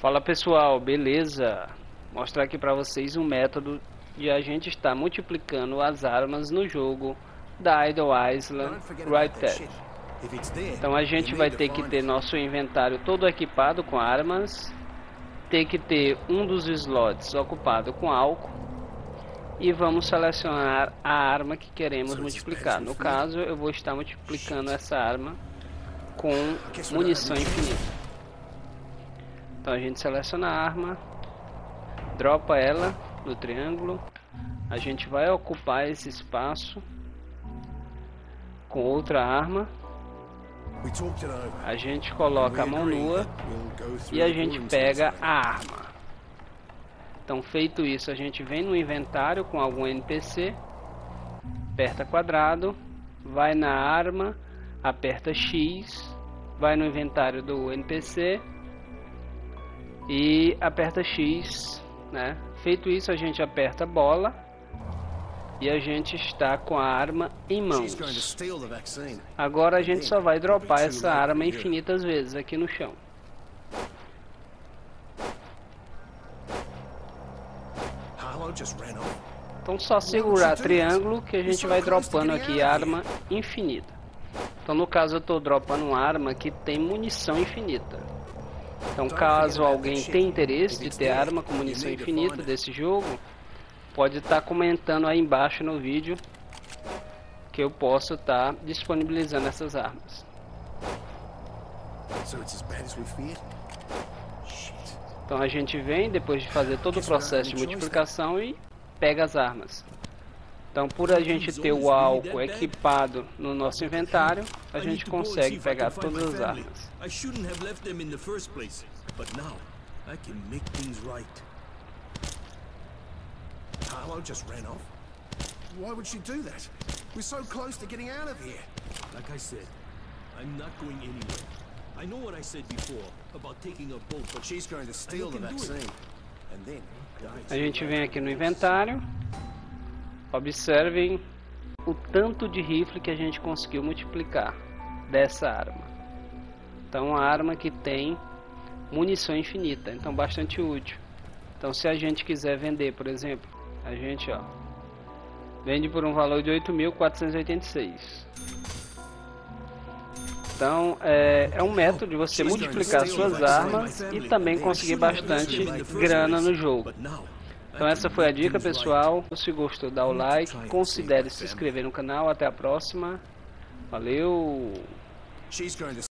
Fala pessoal, beleza? Mostrar aqui para vocês um método de a gente estar multiplicando as armas no jogo da Idle Island Right Dead. Então a gente vai ter que ter nosso inventário todo equipado com armas, ter que ter um dos slots ocupado com álcool e vamos selecionar a arma que queremos multiplicar. No caso, eu vou estar multiplicando essa arma com munição infinita. Então a gente seleciona a arma, dropa ela no triângulo, a gente vai ocupar esse espaço com outra arma, a gente coloca a mão nua e a gente pega a arma. Então feito isso a gente vem no inventário com algum NPC, aperta quadrado, vai na arma, aperta X, vai no inventário do NPC e aperta X, né? Feito isso, a gente aperta bola e a gente está com a arma em mãos. Agora a gente só vai dropar essa arma infinitas vezes aqui no chão. Então só segurar triângulo que a gente vai dropando aqui arma infinita. Então no caso eu estou dropando uma arma que tem munição infinita. Então caso alguém tenha interesse de ter arma com munição infinita desse jogo, pode estar tá comentando aí embaixo no vídeo que eu posso estar tá disponibilizando essas armas. Então a gente vem depois de fazer todo o processo de multiplicação e pega as armas. Então, por a gente ter o álcool equipado no nosso inventário, a gente consegue pegar todas as armas. Harlow just ran off. Why would she do that? We're so close to getting out of here. Like I said, I'm not going anywhere. I know what I said before about taking a boat, but she's going to steal the vaccine. And then A gente vem aqui no inventário. Observem o tanto de rifle que a gente conseguiu multiplicar dessa arma. Então, uma arma que tem munição infinita, então bastante útil. Então, se a gente quiser vender, por exemplo, a gente ó, vende por um valor de 8.486. Então, é, é um método de você multiplicar suas armas e também conseguir bastante grana no jogo. Então essa foi a dica pessoal. Se gostou, dá o like. Considere se inscrever no canal. Até a próxima. Valeu!